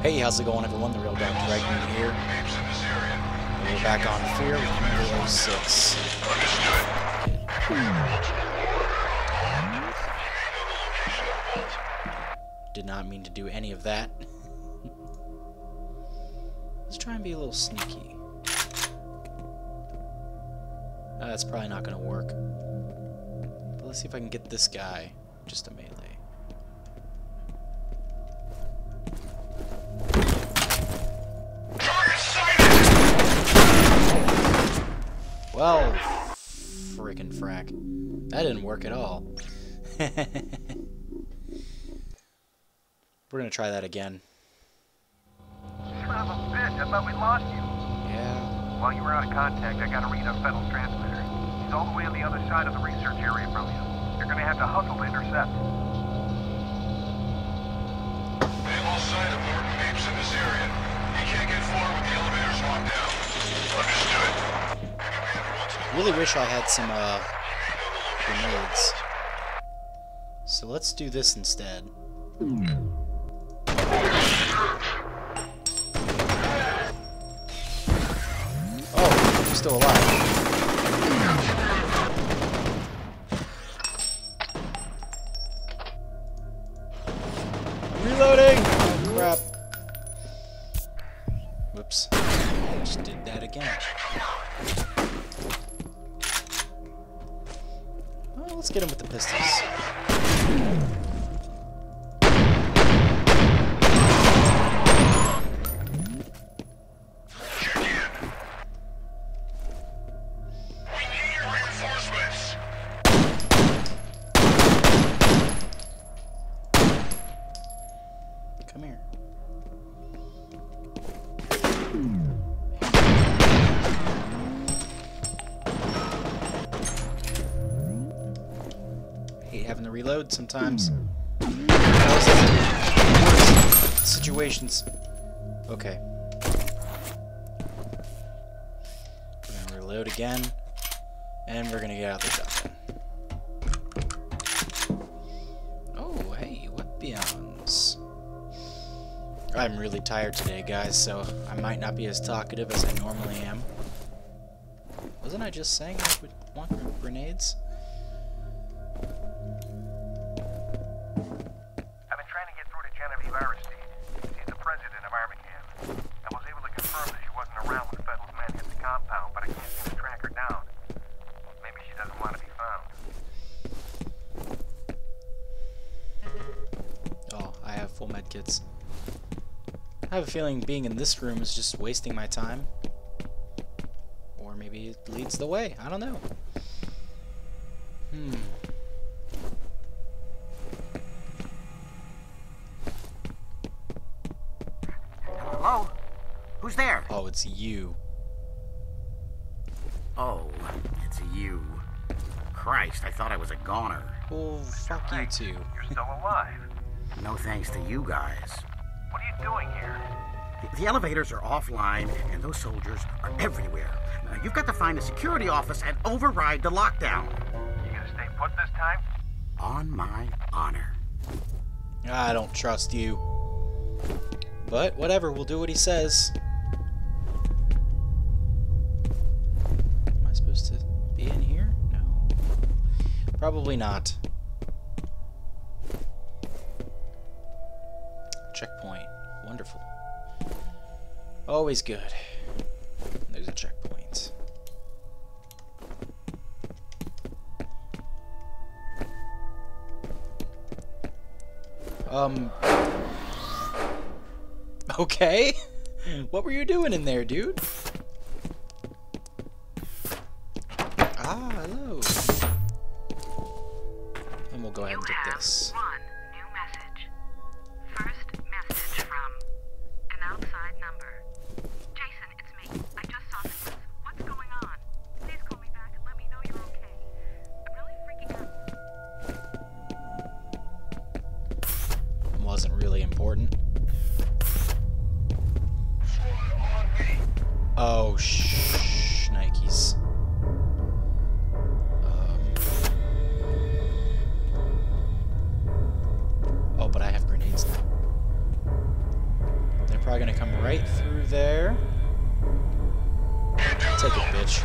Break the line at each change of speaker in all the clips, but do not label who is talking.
Hey, how's it going everyone? The Real Dr. Eichman here. We're back on Fear with Commander 06. Did not mean to do any of that. Let's try and be a little sneaky. Uh, that's probably not going to work. But let's see if I can get this guy just a melee. Well, frickin' frack. That didn't work at all. We're gonna try that again.
Son of a bitch, I thought we lost you.
Yeah.
While you were out of contact, I got a read on Fettel's transmitter. He's all the way on the other side of the research area from you. You're gonna have to hustle to intercept.
They have all sight of Norton Mapes in this area. He can't get forward with the elevators locked down. Understood.
Really wish I had some uh grenades. So let's do this instead. Oh, you're still alive. To reload sometimes. Situations. Okay. We're gonna reload again, and we're gonna get out the shotgun. Oh, hey, weapons. I'm really tired today, guys, so I might not be as talkative as I normally am. Wasn't I just saying I would want grenades? A feeling being in this room is just wasting my time. Or maybe it leads the way. I don't know. Hmm.
Hello? Who's there?
Oh, it's you.
Oh, it's you. Christ, I thought I was a goner.
Oh, fuck you too.
You're still alive.
No thanks to you guys.
What are you doing here?
The, the elevators are offline, and those soldiers are everywhere. Now, you've got to find the security office and override the lockdown.
You gonna stay put this time?
On my honor.
I don't trust you. But whatever, we'll do what he says. Am I supposed to be in here? No. Probably not. Checkpoint. Wonderful. Always good. There's a checkpoint. Um. Okay. What were you doing in there, dude? Ah, hello. And we'll go ahead and get this. Oh, shh, Nikes. Um. Oh, but I have grenades now. They're probably gonna come right through there. Take it, bitch.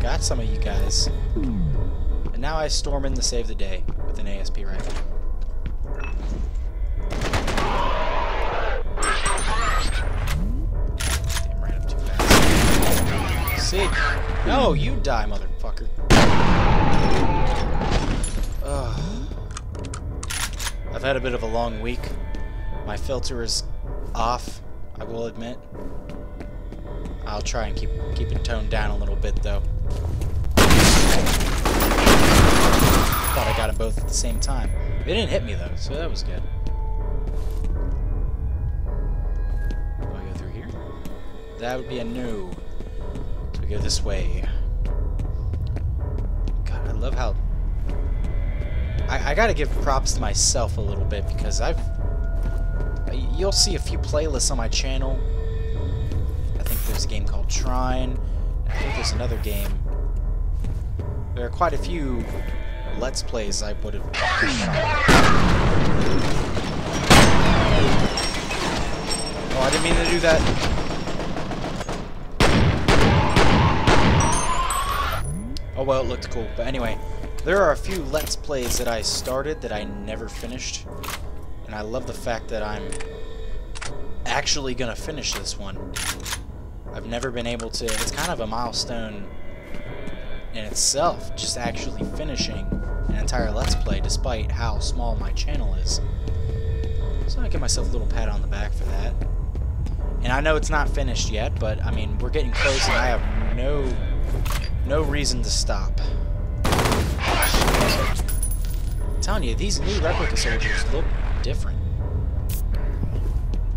Got some of you guys. And now I storm in to save the day with an ASP rifle. No, you die, motherfucker. Ugh. I've had a bit of a long week. My filter is off, I will admit. I'll try and keep keep it toned down a little bit though. Thought I got them both at the same time. They didn't hit me though, so that was good. Do I go through here? That would be a no. Go this way. God, I love how I, I gotta give props to myself a little bit because I've you'll see a few playlists on my channel. I think there's a game called Trine. I think there's another game. There are quite a few Let's Plays I would have. Oh, I didn't mean to do that. Oh well, it looked cool. But anyway, there are a few Let's Plays that I started that I never finished. And I love the fact that I'm actually gonna finish this one. I've never been able to, it's kind of a milestone in itself, just actually finishing an entire Let's Play despite how small my channel is. So I give myself a little pat on the back for that. And I know it's not finished yet, but I mean, we're getting close and I have no, no reason to stop. I'm telling you, these new replica soldiers look different.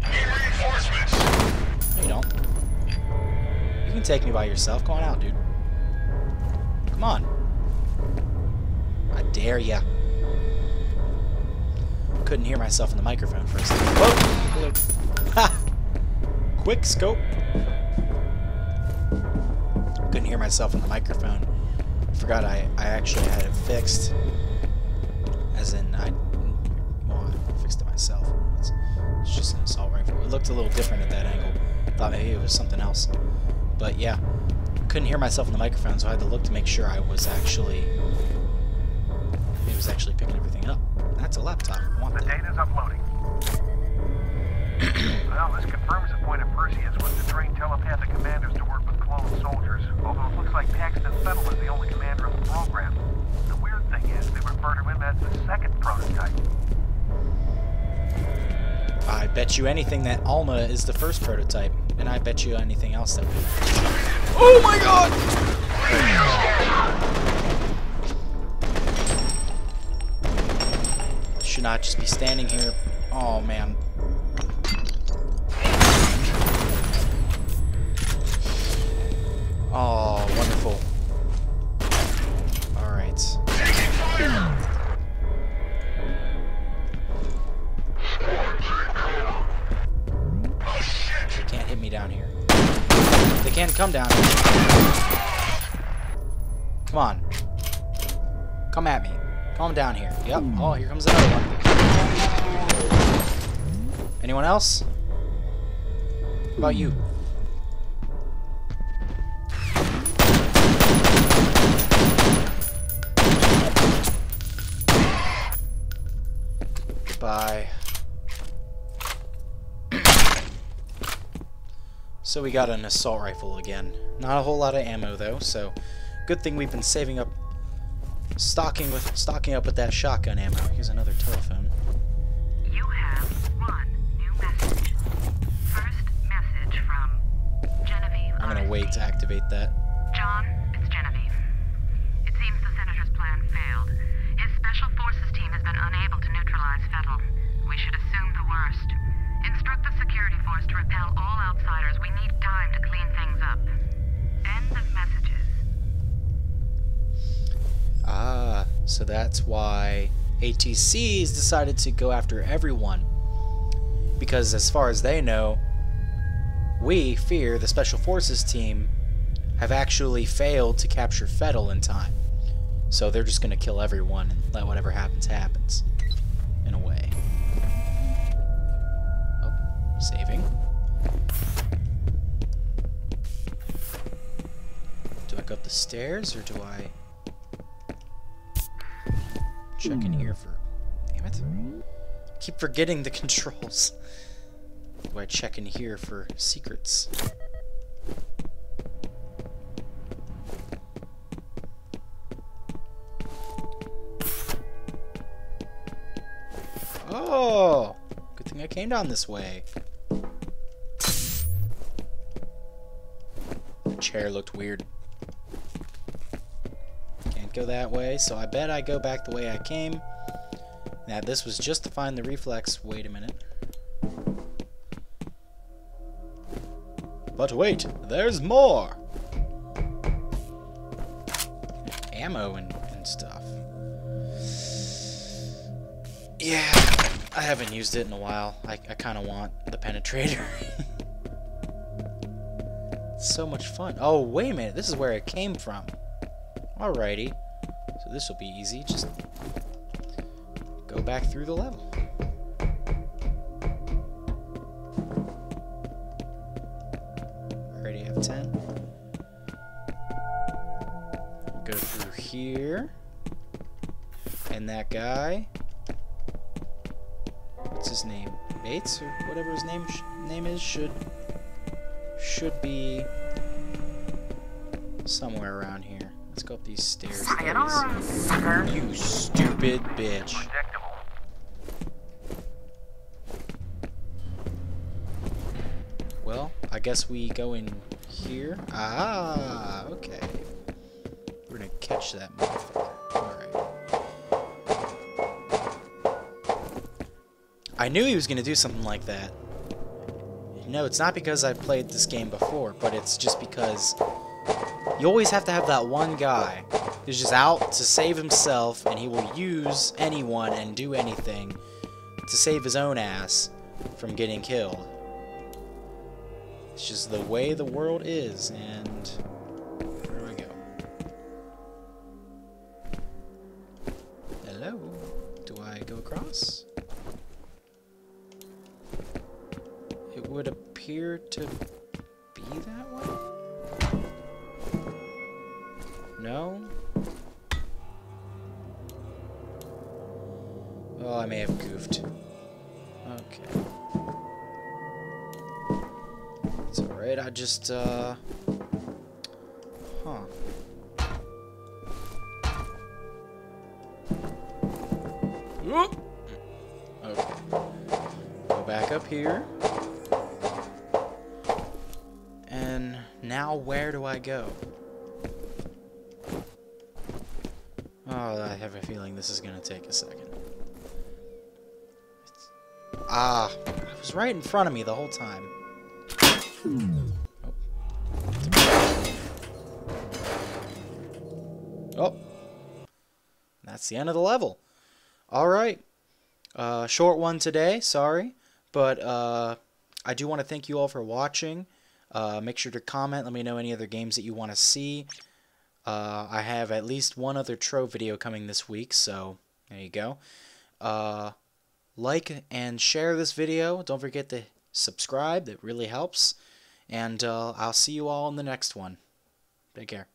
No, you don't. You can take me by yourself. Go on out, dude. Come on. I dare ya. Couldn't hear myself in the microphone for a second. Whoa! Ha! Quick scope. Couldn't hear myself in the microphone. Forgot I, I actually had it fixed. As in, I, well, I fixed it myself. It's, it's just an assault rifle. It looked a little different at that angle. Thought maybe it was something else. But yeah, couldn't hear myself in the microphone, so I had to look to make sure I was actually, it was actually picking everything up. That's a laptop. I want
The data's uploading. well, this confirms the point of Perseus was to train telepathic commanders to work with clone soldiers, although it looks like Paxton Fettel is the only commander of the program. The weird thing is, they refer to him as the second prototype.
I bet you anything that Alma is the first prototype, and I bet you anything else that. Oh my god! Should not just be standing here. Oh man. Come at me. Calm down here. Yep. Hmm. Oh, here comes another one. Anyone else? What about you? Goodbye. So we got an assault rifle again. Not a whole lot of ammo though, so good thing we've been saving up stocking with stocking up with that shotgun ammo. Here's another telephone.
You have one new message. First message from Genevieve.
I'm gonna wait to activate that.
John, it's Genevieve. It seems the senator's plan failed. His special forces team has been unable to neutralize Fettel. We should assume the worst. Instruct the security force to repel all outsiders. We need time to clean things up. End of messages.
Ah, so that's why ATCs decided to go after everyone. Because as far as they know, we, Fear, the Special Forces team, have actually failed to capture Fettel in time. So they're just gonna kill everyone and let whatever happens happens. In a way. Oh, Saving. Do I go up the stairs or do I check in hmm. here for. Damn it. Keep forgetting the controls. Do I check in here for secrets? Oh! Good thing I came down this way. The chair looked weird. Go that way, so I bet I go back the way I came. Now, this was just to find the reflex. Wait a minute. But wait, there's more! Ammo and, and stuff. Yeah, I haven't used it in a while. I, I kind of want the penetrator. so much fun. Oh, wait a minute. This is where it came from. Alrighty. This will be easy. Just go back through the level. Already have 10. Go through here. And that guy. What's his name? Bates or whatever his name name is should should be somewhere around here. Let's go up these stairs.
Sayonara, sucker.
You stupid bitch. Well, I guess we go in here. Ah, okay. We're gonna catch that motherfucker. Alright. I knew he was gonna do something like that. No, it's not because I've played this game before, but it's just because you always have to have that one guy who's just out to save himself, and he will use anyone and do anything to save his own ass from getting killed. It's just the way the world is, and where do I go? Hello? Do I go across? It would appear to No? Oh, I may have goofed. Okay. It's alright, I just, uh... Huh. Whoop! Okay. Go back up here. And now where do I go? Oh, I have a feeling this is gonna take a second. It's... Ah, it was right in front of me the whole time. Oh. That's the end of the level. Alright. Uh, short one today, sorry. But uh, I do want to thank you all for watching. Uh, make sure to comment. Let me know any other games that you want to see. Uh, I have at least one other Trove video coming this week, so there you go. Uh, like and share this video. Don't forget to subscribe. That really helps. And uh, I'll see you all in the next one. Take care.